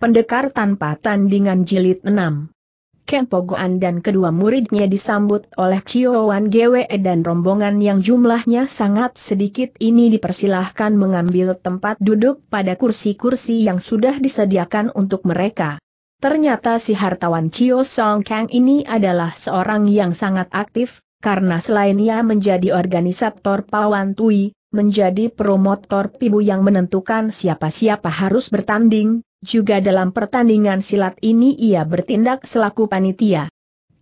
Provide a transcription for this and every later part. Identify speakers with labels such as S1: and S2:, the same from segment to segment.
S1: Pendekar tanpa tandingan jilid 6. Ken Pogoan dan kedua muridnya disambut oleh Wan Gwe dan rombongan yang jumlahnya sangat sedikit ini dipersilahkan mengambil tempat duduk pada kursi-kursi yang sudah disediakan untuk mereka. Ternyata si hartawan Chio Song Kang ini adalah seorang yang sangat aktif, karena selain ia menjadi organisator Pawan Tui, menjadi promotor pibu yang menentukan siapa-siapa harus bertanding, juga dalam pertandingan silat ini ia bertindak selaku panitia.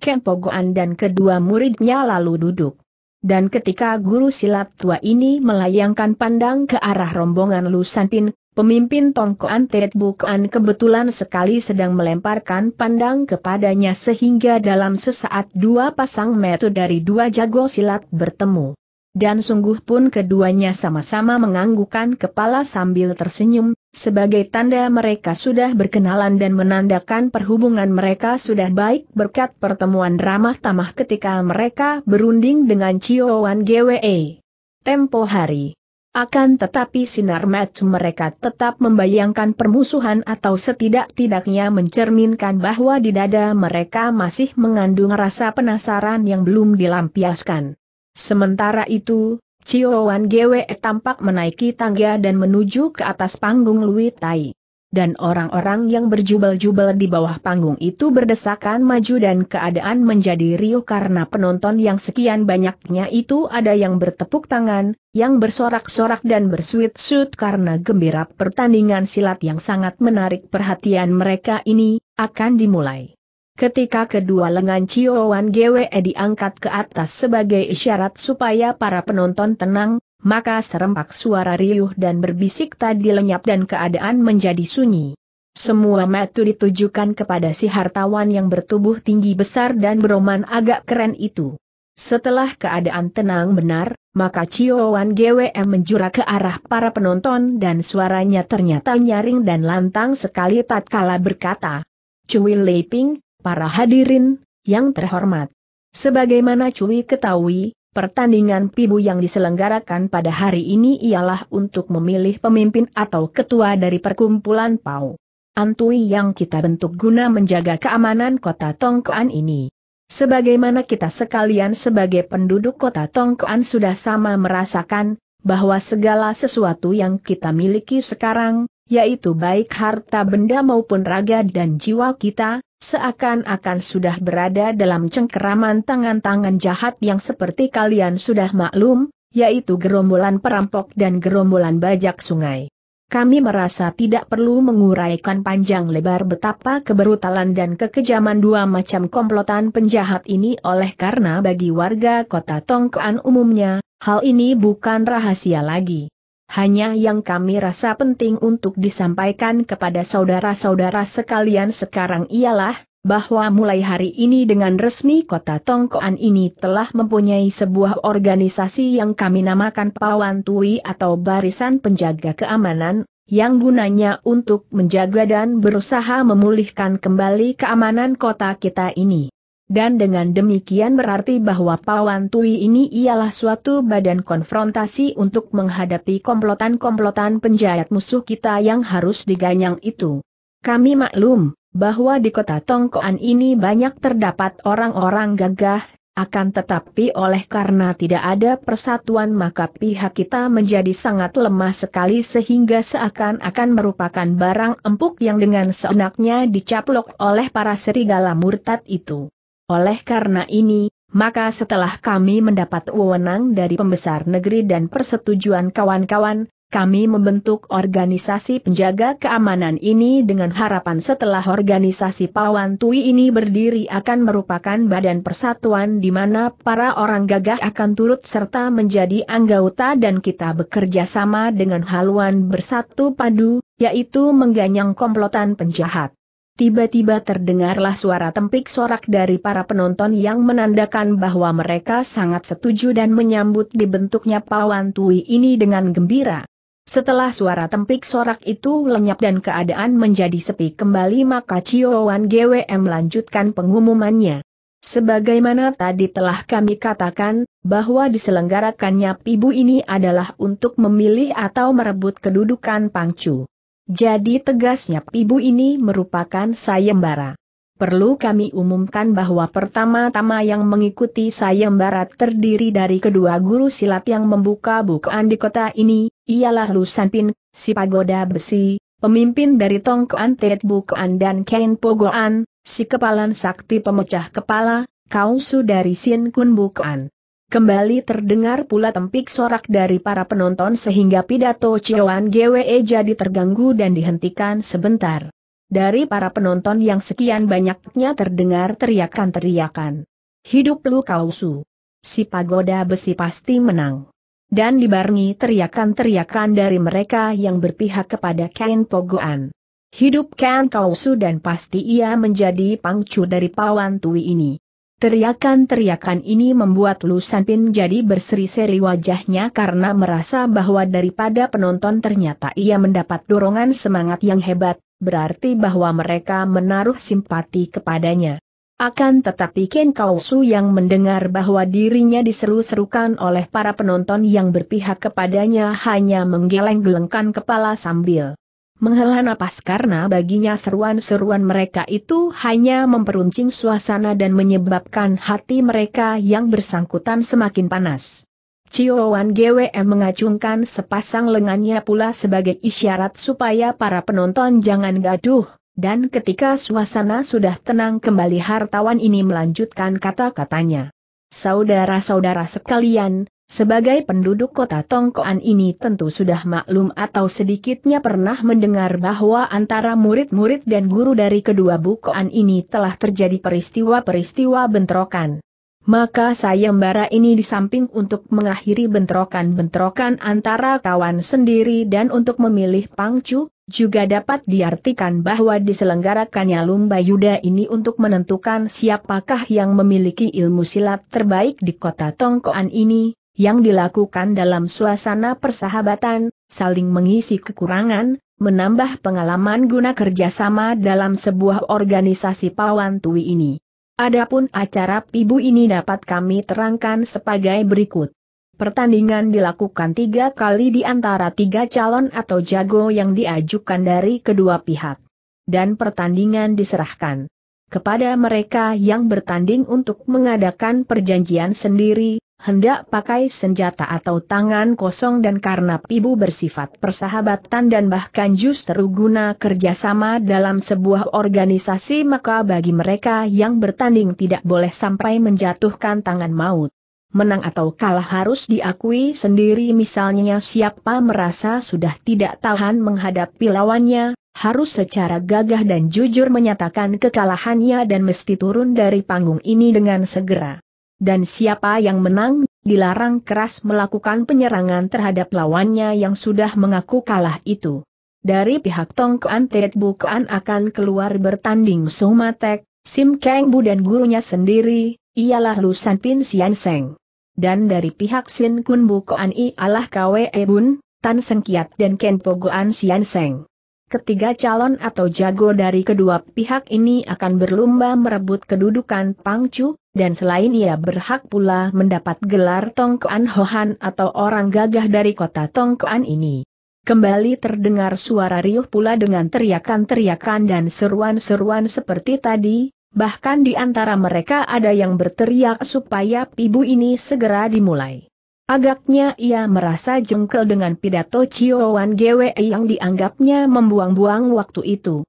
S1: Ken Pogoan dan kedua muridnya lalu duduk. Dan ketika guru silat tua ini melayangkan pandang ke arah rombongan Lu Sanpin, pemimpin Tongkoan Tet Bukan kebetulan sekali sedang melemparkan pandang kepadanya sehingga dalam sesaat dua pasang metu dari dua jago silat bertemu. Dan sungguh pun keduanya sama-sama menganggukkan kepala sambil tersenyum, sebagai tanda mereka sudah berkenalan dan menandakan perhubungan mereka sudah baik berkat pertemuan ramah tamah ketika mereka berunding dengan Wan Gwe. Tempo hari. Akan tetapi sinar mata mereka tetap membayangkan permusuhan atau setidak-tidaknya mencerminkan bahwa di dada mereka masih mengandung rasa penasaran yang belum dilampiaskan. Sementara itu, Wan Gwe tampak menaiki tangga dan menuju ke atas panggung Lui Tai. Dan orang-orang yang berjubel-jubel di bawah panggung itu berdesakan maju dan keadaan menjadi riuh karena penonton yang sekian banyaknya itu ada yang bertepuk tangan, yang bersorak-sorak dan bersuit-suit karena gembira pertandingan silat yang sangat menarik perhatian mereka ini, akan dimulai. Ketika kedua lengan Wan Gwe diangkat ke atas sebagai isyarat supaya para penonton tenang, maka serempak suara riuh dan berbisik tadi lenyap dan keadaan menjadi sunyi. Semua mata ditujukan kepada si hartawan yang bertubuh tinggi besar dan beroman agak keren itu. Setelah keadaan tenang benar, maka Wan Gwe menjura ke arah para penonton dan suaranya ternyata nyaring dan lantang sekali tatkala berkata, Cui Leping, para hadirin, yang terhormat. Sebagaimana Cui ketahui, pertandingan pibu yang diselenggarakan pada hari ini ialah untuk memilih pemimpin atau ketua dari perkumpulan Pau. Antui yang kita bentuk guna menjaga keamanan kota Tongkoan ini. Sebagaimana kita sekalian sebagai penduduk kota Tongkoan sudah sama merasakan, bahwa segala sesuatu yang kita miliki sekarang, yaitu baik harta benda maupun raga dan jiwa kita, seakan-akan sudah berada dalam cengkeraman tangan-tangan jahat yang seperti kalian sudah maklum, yaitu gerombolan perampok dan gerombolan bajak sungai. Kami merasa tidak perlu menguraikan panjang lebar betapa keberutalan dan kekejaman dua macam komplotan penjahat ini oleh karena bagi warga kota Tongkoan umumnya, hal ini bukan rahasia lagi. Hanya yang kami rasa penting untuk disampaikan kepada saudara-saudara sekalian sekarang ialah, bahwa mulai hari ini dengan resmi kota Tongkoan ini telah mempunyai sebuah organisasi yang kami namakan Pawan Tui atau Barisan Penjaga Keamanan, yang gunanya untuk menjaga dan berusaha memulihkan kembali keamanan kota kita ini. Dan dengan demikian berarti bahwa Pawan Tui ini ialah suatu badan konfrontasi untuk menghadapi komplotan-komplotan penjahat musuh kita yang harus diganyang itu. Kami maklum, bahwa di kota Tongkoan ini banyak terdapat orang-orang gagah, akan tetapi oleh karena tidak ada persatuan maka pihak kita menjadi sangat lemah sekali sehingga seakan-akan merupakan barang empuk yang dengan seenaknya dicaplok oleh para serigala murtad itu. Oleh karena ini, maka setelah kami mendapat wewenang dari pembesar negeri dan persetujuan kawan-kawan, kami membentuk organisasi penjaga keamanan ini dengan harapan setelah organisasi Pawan Tui ini berdiri akan merupakan badan persatuan di mana para orang gagah akan turut serta menjadi anggota dan kita bekerja sama dengan haluan bersatu padu, yaitu mengganyang komplotan penjahat. Tiba-tiba terdengarlah suara tempik sorak dari para penonton yang menandakan bahwa mereka sangat setuju dan menyambut dibentuknya Pawan Tui ini dengan gembira. Setelah suara tempik sorak itu lenyap dan keadaan menjadi sepi kembali maka Wan GWM lanjutkan pengumumannya. Sebagaimana tadi telah kami katakan, bahwa diselenggarakannya pibu ini adalah untuk memilih atau merebut kedudukan pangcu. Jadi tegasnya Ibu ini merupakan sayembara. Perlu kami umumkan bahwa pertama-tama yang mengikuti sayembara terdiri dari kedua guru silat yang membuka bukaan di kota ini, ialah Lu Sanpin, si pagoda besi, pemimpin dari Tongkoan Tet Bukaan dan Ken Pogoan, si kepalan sakti pemecah kepala, Kausu dari Sin Kun Bukaan. Kembali terdengar pula tempik sorak dari para penonton sehingga pidato Cioan GWE jadi terganggu dan dihentikan sebentar. Dari para penonton yang sekian banyaknya terdengar teriakan-teriakan. Hidup Lu Kausu. Si pagoda besi pasti menang. Dan dibarengi teriakan-teriakan dari mereka yang berpihak kepada Ken Pogoan. Hidup Ken Kausu dan pasti ia menjadi pangcu dari Pawan Tui ini. Teriakan-teriakan ini membuat Lu Sanpin jadi berseri-seri wajahnya karena merasa bahwa daripada penonton ternyata ia mendapat dorongan semangat yang hebat, berarti bahwa mereka menaruh simpati kepadanya. Akan tetapi Ken Kausu yang mendengar bahwa dirinya diseru-serukan oleh para penonton yang berpihak kepadanya hanya menggeleng-gelengkan kepala sambil menghela napas karena baginya seruan-seruan mereka itu hanya memperuncing suasana dan menyebabkan hati mereka yang bersangkutan semakin panas. Wan GWM mengacungkan sepasang lengannya pula sebagai isyarat supaya para penonton jangan gaduh, dan ketika suasana sudah tenang kembali hartawan ini melanjutkan kata-katanya. Saudara-saudara sekalian, sebagai penduduk kota Tongkoan ini tentu sudah maklum atau sedikitnya pernah mendengar bahwa antara murid-murid dan guru dari kedua bukuan ini telah terjadi peristiwa-peristiwa bentrokan. Maka sayembara ini di samping untuk mengakhiri bentrokan-bentrokan antara kawan sendiri dan untuk memilih pangcu, juga dapat diartikan bahwa diselenggarakannya Lumba Yuda ini untuk menentukan siapakah yang memiliki ilmu silat terbaik di kota Tongkoan ini, yang dilakukan dalam suasana persahabatan, saling mengisi kekurangan, menambah pengalaman guna kerjasama dalam sebuah organisasi Pawan Tui ini. Adapun acara ibu ini dapat kami terangkan sebagai berikut. Pertandingan dilakukan tiga kali di antara tiga calon atau jago yang diajukan dari kedua pihak. Dan pertandingan diserahkan kepada mereka yang bertanding untuk mengadakan perjanjian sendiri, hendak pakai senjata atau tangan kosong dan karena pibu bersifat persahabatan dan bahkan justru guna kerjasama dalam sebuah organisasi maka bagi mereka yang bertanding tidak boleh sampai menjatuhkan tangan maut. Menang atau kalah harus diakui sendiri misalnya siapa merasa sudah tidak tahan menghadapi lawannya, harus secara gagah dan jujur menyatakan kekalahannya dan mesti turun dari panggung ini dengan segera dan siapa yang menang, dilarang keras melakukan penyerangan terhadap lawannya yang sudah mengaku kalah itu. Dari pihak Tongkoan Tet Bukaan akan keluar bertanding Somatek, Sim Kang Bu dan gurunya sendiri, ialah Lu San Pin Sian Seng. Dan dari pihak Sin Kun Bukaan ialah Kwe Bun, Tan Sengkiat dan Ken Pogoan Sian Seng. Ketiga calon atau jago dari kedua pihak ini akan berlomba merebut kedudukan pangcu, dan selain ia berhak pula mendapat gelar Tongkoan Hohan atau orang gagah dari kota Tongkoan ini. Kembali terdengar suara riuh pula dengan teriakan-teriakan dan seruan-seruan seperti tadi, bahkan di antara mereka ada yang berteriak supaya pibu ini segera dimulai. Agaknya ia merasa jengkel dengan pidato Wan GWE yang dianggapnya membuang-buang waktu itu.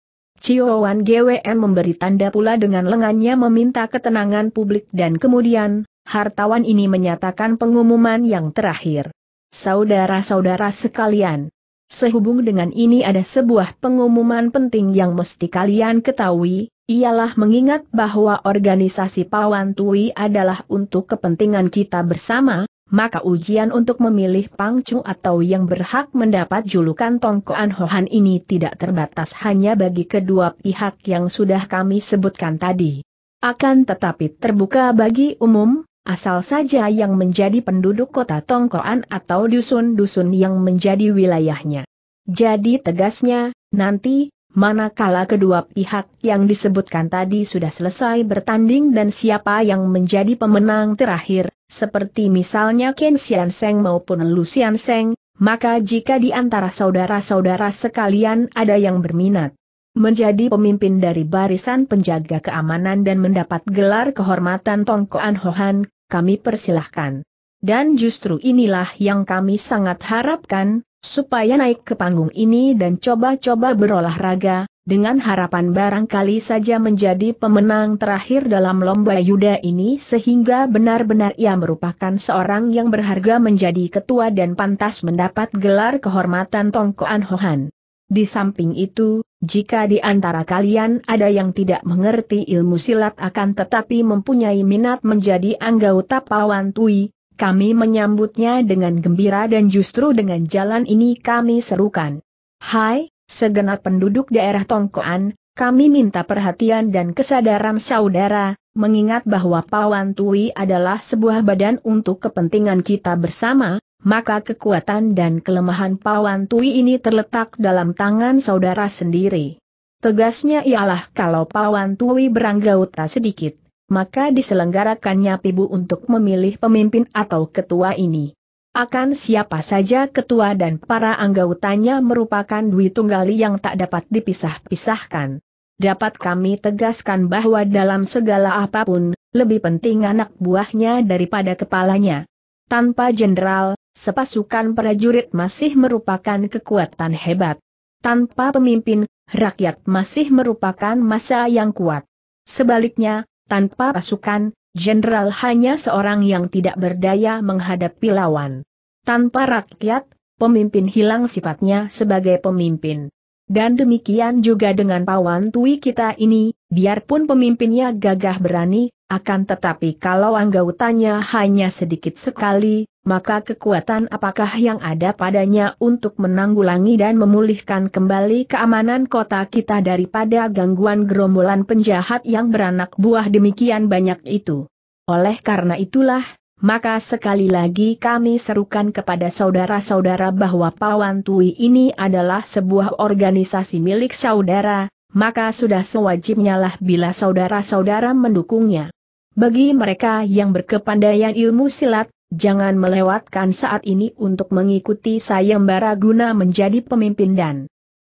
S1: Wan GWE memberi tanda pula dengan lengannya meminta ketenangan publik dan kemudian, hartawan ini menyatakan pengumuman yang terakhir. Saudara-saudara sekalian, sehubung dengan ini ada sebuah pengumuman penting yang mesti kalian ketahui, ialah mengingat bahwa organisasi Pawan Tui adalah untuk kepentingan kita bersama, maka ujian untuk memilih pangcu atau yang berhak mendapat julukan Tongkoan Hohan ini tidak terbatas hanya bagi kedua pihak yang sudah kami sebutkan tadi. Akan tetapi terbuka bagi umum, asal saja yang menjadi penduduk kota Tongkoan atau dusun-dusun yang menjadi wilayahnya. Jadi tegasnya, nanti, manakala kedua pihak yang disebutkan tadi sudah selesai bertanding dan siapa yang menjadi pemenang terakhir, seperti misalnya Ken Xian Seng maupun Lu Xian Seng, maka jika di antara saudara-saudara sekalian ada yang berminat menjadi pemimpin dari barisan penjaga keamanan dan mendapat gelar kehormatan Tongkoan Hohan, kami persilahkan. Dan justru inilah yang kami sangat harapkan, supaya naik ke panggung ini dan coba-coba berolahraga, dengan harapan barangkali saja menjadi pemenang terakhir dalam lomba Yuda ini sehingga benar-benar ia merupakan seorang yang berharga menjadi ketua dan pantas mendapat gelar kehormatan Tongkoan Hohan. Di samping itu, jika di antara kalian ada yang tidak mengerti ilmu silat akan tetapi mempunyai minat menjadi anggota Pawan Tui, kami menyambutnya dengan gembira dan justru dengan jalan ini kami serukan. Hai, segenap penduduk daerah Tongkoan, kami minta perhatian dan kesadaran saudara, mengingat bahwa Pawan Tui adalah sebuah badan untuk kepentingan kita bersama, maka kekuatan dan kelemahan Pawan Tui ini terletak dalam tangan saudara sendiri. Tegasnya ialah kalau Pawan Tui beranggota sedikit, maka diselenggarakannya pibu untuk memilih pemimpin atau ketua ini akan siapa saja ketua dan para anggotanya merupakan dwi tunggali yang tak dapat dipisah-pisahkan. Dapat kami tegaskan bahwa dalam segala apa pun, lebih penting anak buahnya daripada kepalanya. Tanpa jenderal, sepasukan prajurit masih merupakan kekuatan hebat. Tanpa pemimpin, rakyat masih merupakan masa yang kuat. Sebaliknya, tanpa pasukan, jenderal hanya seorang yang tidak berdaya menghadapi lawan. Tanpa rakyat, pemimpin hilang sifatnya sebagai pemimpin. Dan demikian juga dengan Pawan Tui kita ini, biarpun pemimpinnya gagah berani, akan tetapi kalau anggotanya hanya sedikit sekali, maka kekuatan apakah yang ada padanya untuk menanggulangi dan memulihkan kembali keamanan kota kita daripada gangguan gerombolan penjahat yang beranak buah demikian banyak itu. Oleh karena itulah, maka sekali lagi kami serukan kepada saudara-saudara bahwa Pawan Tui ini adalah sebuah organisasi milik saudara, maka sudah sewajibnya lah bila saudara-saudara mendukungnya. Bagi mereka yang berkepandaian ilmu silat, jangan melewatkan saat ini untuk mengikuti sayembara guna menjadi pemimpin dan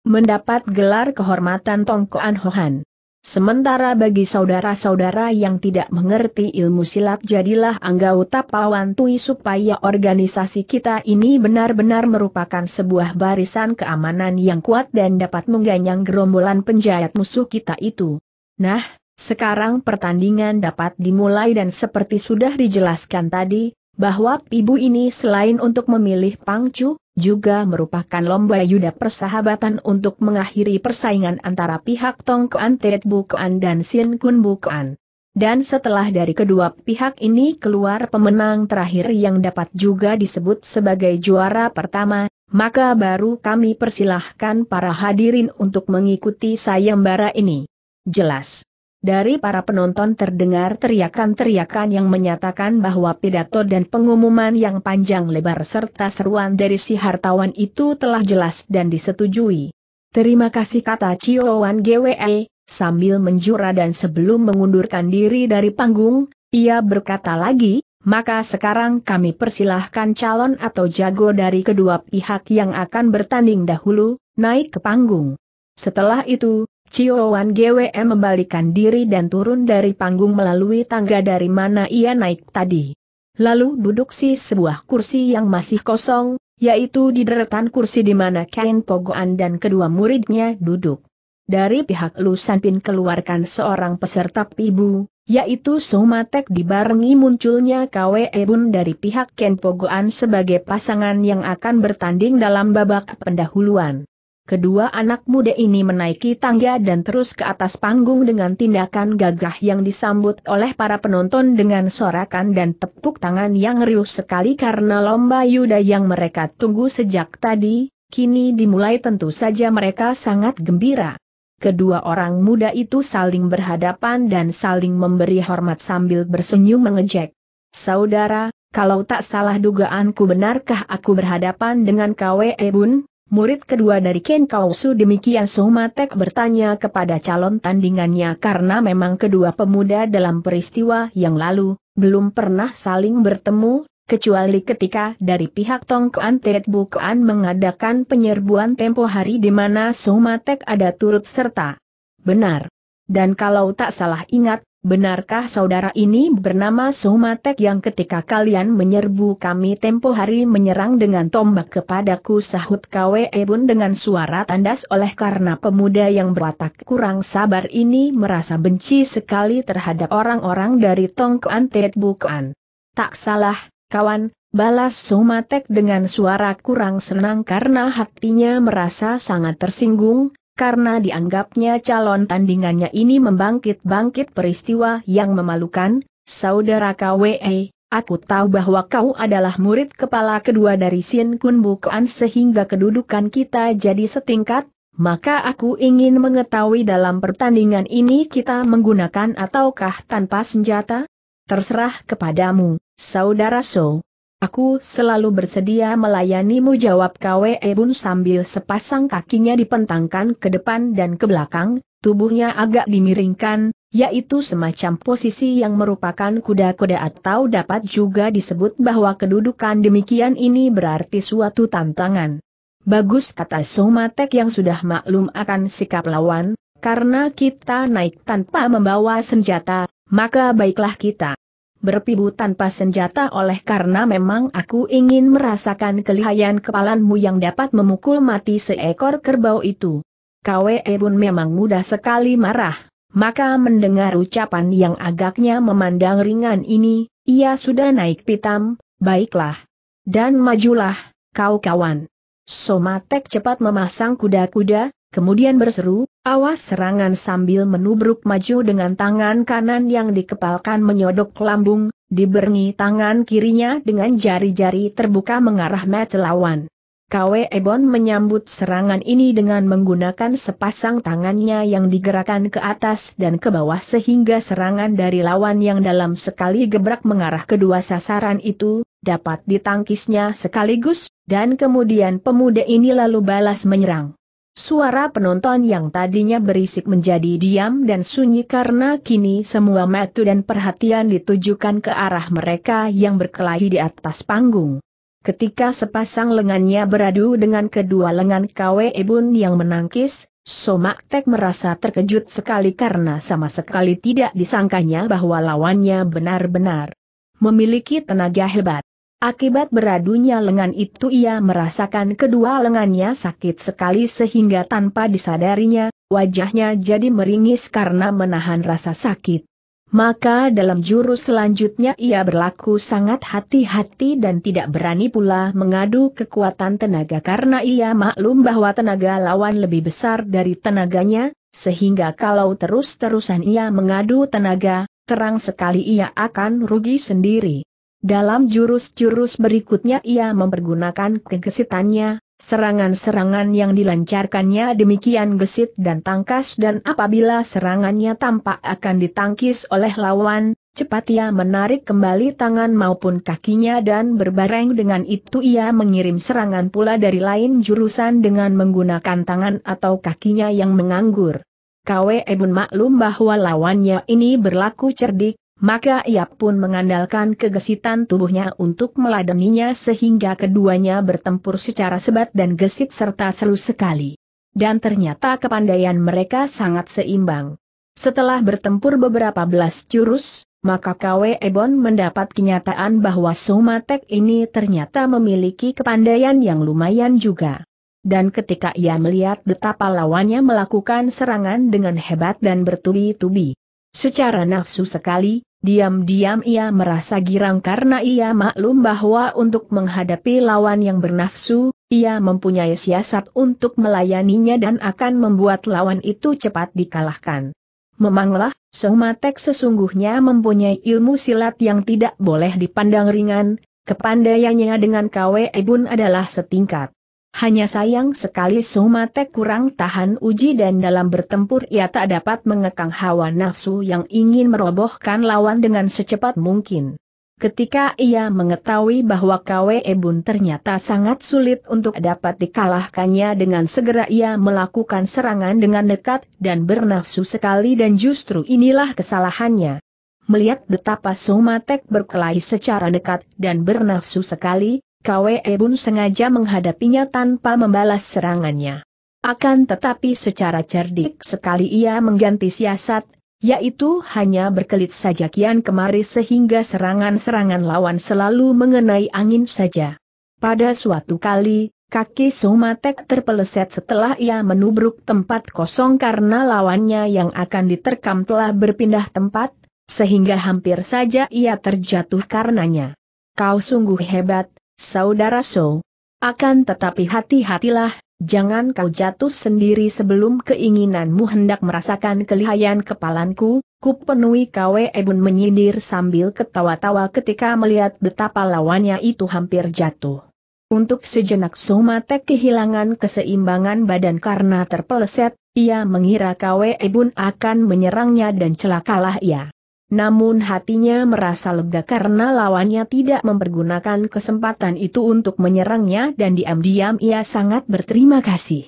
S1: mendapat gelar kehormatan Tongkoan Hohan. Sementara bagi saudara-saudara yang tidak mengerti ilmu silat jadilah anggota Pawan Tui supaya organisasi kita ini benar-benar merupakan sebuah barisan keamanan yang kuat dan dapat mengganyang gerombolan penjahat musuh kita itu. Nah, sekarang pertandingan dapat dimulai dan seperti sudah dijelaskan tadi, bahwa ibu ini selain untuk memilih pangcu, juga merupakan lomba yuda persahabatan untuk mengakhiri persaingan antara pihak Tong Koan Tet Bukoan dan Sin Kun Bukoan. Dan setelah dari kedua pihak ini keluar pemenang terakhir yang dapat juga disebut sebagai juara pertama, maka baru kami persilahkan para hadirin untuk mengikuti sayembara ini. Jelas. Dari para penonton terdengar teriakan-teriakan yang menyatakan bahwa pidato dan pengumuman yang panjang lebar serta seruan dari si hartawan itu telah jelas dan disetujui. Terima kasih kata Wan GWE, sambil menjura dan sebelum mengundurkan diri dari panggung, ia berkata lagi, maka sekarang kami persilahkan calon atau jago dari kedua pihak yang akan bertanding dahulu, naik ke panggung. Setelah itu, Wan GWM membalikan diri dan turun dari panggung melalui tangga dari mana ia naik tadi. Lalu duduk si sebuah kursi yang masih kosong, yaitu di deretan kursi di mana Kain Pogoan dan kedua muridnya duduk. Dari pihak Lusanpin keluarkan seorang peserta pibu, yaitu Somatek dibarengi munculnya KW Ebun dari pihak Ken Pogoan sebagai pasangan yang akan bertanding dalam babak pendahuluan. Kedua anak muda ini menaiki tangga dan terus ke atas panggung dengan tindakan gagah yang disambut oleh para penonton dengan sorakan dan tepuk tangan yang riuh sekali karena lomba Yuda yang mereka tunggu sejak tadi, kini dimulai tentu saja mereka sangat gembira. Kedua orang muda itu saling berhadapan dan saling memberi hormat sambil bersenyum mengejek. Saudara, kalau tak salah dugaanku benarkah aku berhadapan dengan KW Ebun? Murid kedua dari Ken Kausu demikian Somatek bertanya kepada calon tandingannya karena memang kedua pemuda dalam peristiwa yang lalu, belum pernah saling bertemu, kecuali ketika dari pihak Tongkoan Tet Bukaan mengadakan penyerbuan tempo hari di mana Somatek ada turut serta. Benar. Dan kalau tak salah ingat, benarkah saudara ini bernama Somatek yang ketika kalian menyerbu kami tempo hari menyerang dengan tombak kepadaku sahut Kwe Ebun dengan suara tandas oleh karena pemuda yang berwatak kurang sabar ini merasa benci sekali terhadap orang-orang dari Tongkoan Tet Bukaan. Tak salah, kawan, balas Somatek dengan suara kurang senang karena hatinya merasa sangat tersinggung, karena dianggapnya calon tandingannya ini membangkit-bangkit peristiwa yang memalukan, saudara KWE, aku tahu bahwa kau adalah murid kepala kedua dari Sin Kun Bukan sehingga kedudukan kita jadi setingkat, maka aku ingin mengetahui dalam pertandingan ini kita menggunakan ataukah tanpa senjata? Terserah kepadamu, saudara So. Aku selalu bersedia melayanimu jawab Kwe Bun sambil sepasang kakinya dipentangkan ke depan dan ke belakang, tubuhnya agak dimiringkan, yaitu semacam posisi yang merupakan kuda-kuda atau dapat juga disebut bahwa kedudukan demikian ini berarti suatu tantangan. Bagus kata Somatek yang sudah maklum akan sikap lawan, karena kita naik tanpa membawa senjata, maka baiklah kita berpibu tanpa senjata oleh karena memang aku ingin merasakan kelihayan kepalamu yang dapat memukul mati seekor kerbau itu. Kwe Ebun memang mudah sekali marah, maka mendengar ucapan yang agaknya memandang ringan ini, ia sudah naik pitam, baiklah. Dan majulah, kau kawan. Somatek cepat memasang kuda-kuda, kemudian berseru, awas serangan sambil menubruk maju dengan tangan kanan yang dikepalkan menyodok lambung, diberengi tangan kirinya dengan jari-jari terbuka mengarah mata lawan. Kwe Ebon menyambut serangan ini dengan menggunakan sepasang tangannya yang digerakkan ke atas dan ke bawah sehingga serangan dari lawan yang dalam sekali gebrak mengarah kedua sasaran itu, dapat ditangkisnya sekaligus, dan kemudian pemuda ini lalu balas menyerang. Suara penonton yang tadinya berisik menjadi diam dan sunyi karena kini semua mata dan perhatian ditujukan ke arah mereka yang berkelahi di atas panggung. Ketika sepasang lengannya beradu dengan kedua lengan Kwe Ebun yang menangkis, Somak Tek merasa terkejut sekali karena sama sekali tidak disangkanya bahwa lawannya benar-benar memiliki tenaga hebat. Akibat beradunya lengan itu ia merasakan kedua lengannya sakit sekali sehingga tanpa disadarinya, wajahnya jadi meringis karena menahan rasa sakit. Maka dalam jurus selanjutnya ia berlaku sangat hati-hati dan tidak berani pula mengadu kekuatan tenaga karena ia maklum bahwa tenaga lawan lebih besar dari tenaganya, sehingga kalau terus-terusan ia mengadu tenaga, terang sekali ia akan rugi sendiri. Dalam jurus-jurus berikutnya ia mempergunakan kegesitannya, serangan-serangan yang dilancarkannya demikian gesit dan tangkas dan apabila serangannya tampak akan ditangkis oleh lawan, cepat ia menarik kembali tangan maupun kakinya dan berbareng dengan itu ia mengirim serangan pula dari lain jurusan dengan menggunakan tangan atau kakinya yang menganggur. Kwe Ebun maklum bahwa lawannya ini berlaku cerdik, maka ia pun mengandalkan kegesitan tubuhnya untuk meladeninya sehingga keduanya bertempur secara sebat dan gesit serta seru sekali. Dan ternyata kepandaian mereka sangat seimbang. Setelah bertempur beberapa belas jurus, maka Kwe Ebon mendapat kenyataan bahwa Somatek ini ternyata memiliki kepandaian yang lumayan juga. Dan ketika ia melihat betapa lawannya melakukan serangan dengan hebat dan bertubi-tubi, Secara nafsu sekali, diam-diam ia merasa girang karena ia maklum bahwa untuk menghadapi lawan yang bernafsu, ia mempunyai siasat untuk melayaninya dan akan membuat lawan itu cepat dikalahkan. Memanglah, Somatek sesungguhnya mempunyai ilmu silat yang tidak boleh dipandang ringan, kepandaiannya dengan Kwe Ebun adalah setingkat. Hanya sayang sekali Somatek kurang tahan uji dan dalam bertempur ia tak dapat mengekang hawa nafsu yang ingin merobohkan lawan dengan secepat mungkin. Ketika ia mengetahui bahwa Kwe Ebun ternyata sangat sulit untuk dapat dikalahkannya dengan segera ia melakukan serangan dengan dekat dan bernafsu sekali dan justru inilah kesalahannya. Melihat betapa Somatek berkelahi secara dekat dan bernafsu sekali, Kwe Bun sengaja menghadapinya tanpa membalas serangannya. Akan tetapi secara cerdik sekali ia mengganti siasat, yaitu hanya berkelit saja kian kemari sehingga serangan-serangan lawan selalu mengenai angin saja. Pada suatu kali, kaki Somatek terpeleset setelah ia menubruk tempat kosong karena lawannya yang akan diterkam telah berpindah tempat, sehingga hampir saja ia terjatuh karenanya. Kau sungguh hebat, saudara So. Akan tetapi hati-hatilah, jangan kau jatuh sendiri sebelum keinginanmu hendak merasakan kelihayan kepalanku, ku penuhi Kwe Ebun menyindir sambil ketawa-tawa ketika melihat betapa lawannya itu hampir jatuh. Untuk sejenak Somatek kehilangan keseimbangan badan karena terpeleset, ia mengira Kwe Ebun akan menyerangnya dan celakalah ia. Namun hatinya merasa lega karena lawannya tidak mempergunakan kesempatan itu untuk menyerangnya dan diam-diam ia sangat berterima kasih.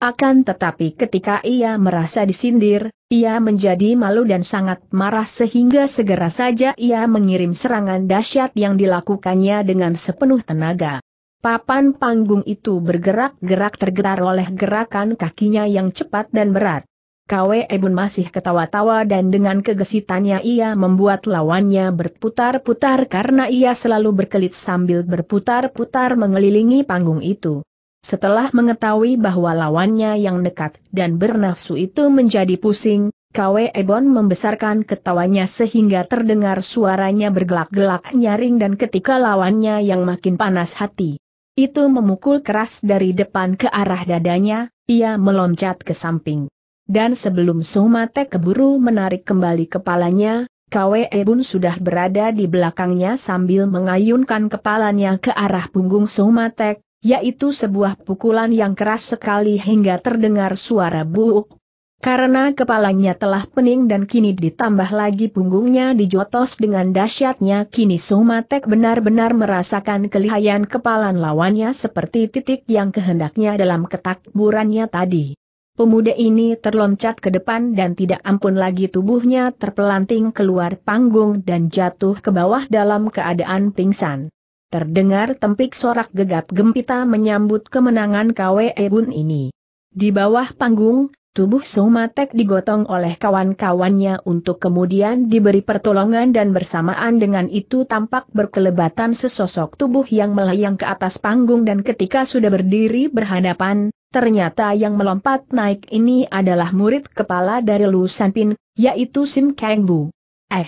S1: Akan tetapi ketika ia merasa disindir, ia menjadi malu dan sangat marah sehingga segera saja ia mengirim serangan dahsyat yang dilakukannya dengan sepenuh tenaga. Papan panggung itu bergerak-gerak tergetar oleh gerakan kakinya yang cepat dan berat. Kwe Ebun masih ketawa-tawa dan dengan kegesitannya ia membuat lawannya berputar-putar karena ia selalu berkelit sambil berputar-putar mengelilingi panggung itu. Setelah mengetahui bahwa lawannya yang dekat dan bernafsu itu menjadi pusing, Kwe Ebon membesarkan ketawanya sehingga terdengar suaranya bergelak-gelak nyaring dan ketika lawannya yang makin panas hati. Itu memukul keras dari depan ke arah dadanya, ia meloncat ke samping. Dan sebelum Somate keburu menarik kembali kepalanya, Kwe Ebun sudah berada di belakangnya sambil mengayunkan kepalanya ke arah punggung Somatek, yaitu sebuah pukulan yang keras sekali hingga terdengar suara buuk. Karena kepalanya telah pening dan kini ditambah lagi punggungnya dijotos dengan dahsyatnya kini Somatek benar-benar merasakan kelihayan kepalan lawannya seperti titik yang kehendaknya dalam ketakburannya tadi. Pemuda ini terloncat ke depan dan tidak ampun lagi tubuhnya terpelanting keluar panggung dan jatuh ke bawah dalam keadaan pingsan. Terdengar tempik sorak gegap gempita menyambut kemenangan KW Ebun ini. Di bawah panggung, tubuh Somatek digotong oleh kawan-kawannya untuk kemudian diberi pertolongan dan bersamaan dengan itu tampak berkelebatan sesosok tubuh yang melayang ke atas panggung dan ketika sudah berdiri berhadapan, Ternyata yang melompat naik ini adalah murid kepala dari Lu Sanpin, yaitu Sim Kang Bu. Eh,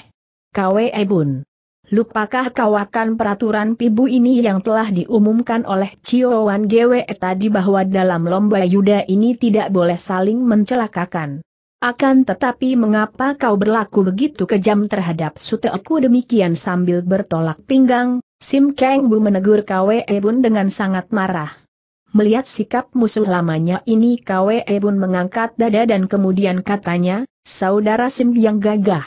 S1: Kwe Bun. Lupakah kau akan peraturan pibu ini yang telah diumumkan oleh Wan Gwe tadi bahwa dalam lomba yuda ini tidak boleh saling mencelakakan. Akan tetapi mengapa kau berlaku begitu kejam terhadap suteku demikian sambil bertolak pinggang, Sim Kang Bu menegur Kwe Bun dengan sangat marah. Melihat sikap musuh lamanya ini Kwe Bun mengangkat dada dan kemudian katanya, Saudara Sim yang gagah.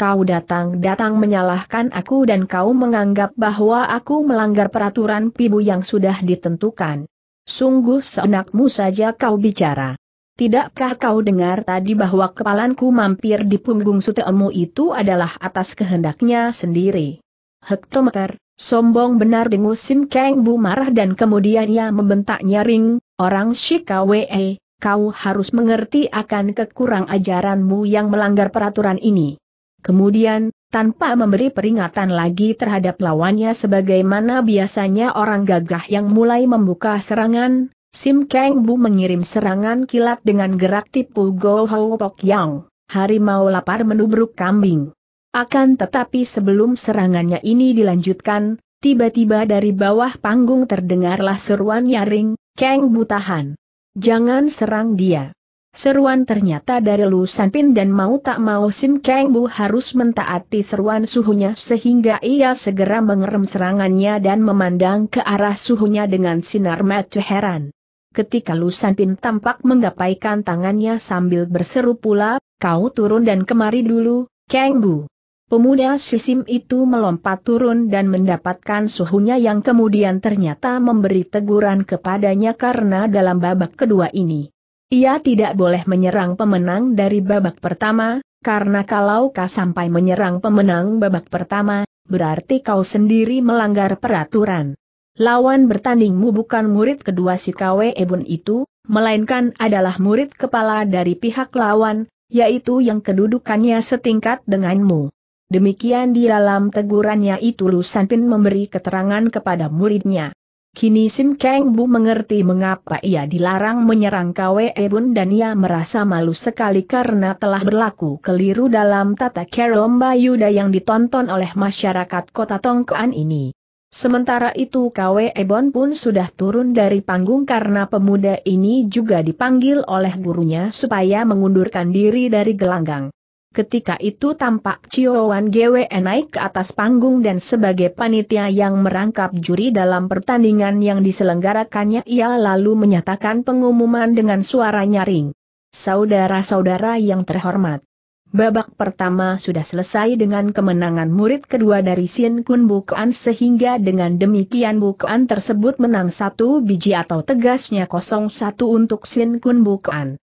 S1: Kau datang-datang menyalahkan aku dan kau menganggap bahwa aku melanggar peraturan pibu yang sudah ditentukan. Sungguh seenakmu saja kau bicara. Tidakkah kau dengar tadi bahwa kepalanku mampir di punggung sutemu itu adalah atas kehendaknya sendiri? Hektometer, Sombong benar dengus Sim Kang Bu marah dan kemudian ia membentak nyaring, orang Shikawe, kau harus mengerti akan kekurang ajaranmu yang melanggar peraturan ini. Kemudian, tanpa memberi peringatan lagi terhadap lawannya sebagaimana biasanya orang gagah yang mulai membuka serangan, Sim Kang Bu mengirim serangan kilat dengan gerak tipu Go Ho Pok Yang, harimau lapar menubruk kambing. Akan tetapi sebelum serangannya ini dilanjutkan, tiba-tiba dari bawah panggung terdengarlah seruan nyaring, Kang Butahan. Jangan serang dia. Seruan ternyata dari Lu Sanpin dan mau tak mau Sim Kang Bu harus mentaati seruan suhunya sehingga ia segera mengerem serangannya dan memandang ke arah suhunya dengan sinar mata heran. Ketika Lu Sanpin tampak menggapaikan tangannya sambil berseru pula, kau turun dan kemari dulu, Kang Bu. Pemuda sisim itu melompat turun dan mendapatkan suhunya yang kemudian ternyata memberi teguran kepadanya karena dalam babak kedua ini. Ia tidak boleh menyerang pemenang dari babak pertama, Karena kalau kau sampai menyerang pemenang babak pertama, berarti kau sendiri melanggar peraturan. Lawan bertandingmu bukan murid kedua si Kwe Ebun itu, melainkan adalah murid kepala dari pihak lawan, yaitu yang kedudukannya setingkat denganmu. Demikian di dalam tegurannya itu Lu Sanpin memberi keterangan kepada muridnya. Kini Sim Kang Bu mengerti mengapa ia dilarang menyerang Kwe Bun dan ia merasa malu sekali karena telah berlaku keliru dalam tata cara lomba Yuda yang ditonton oleh masyarakat kota Tongkoan ini. Sementara itu Kwe Ebon pun sudah turun dari panggung karena pemuda ini juga dipanggil oleh gurunya supaya mengundurkan diri dari gelanggang. Ketika itu tampak Wan Gwe naik ke atas panggung dan sebagai panitia yang merangkap juri dalam pertandingan yang diselenggarakannya ia lalu menyatakan pengumuman dengan suara nyaring. Saudara-saudara yang terhormat. Babak pertama sudah selesai dengan kemenangan murid kedua dari Sin Kun Bukuan sehingga dengan demikian Bukuan tersebut menang satu biji atau tegasnya 0-1 untuk Sin Kun Bukuan.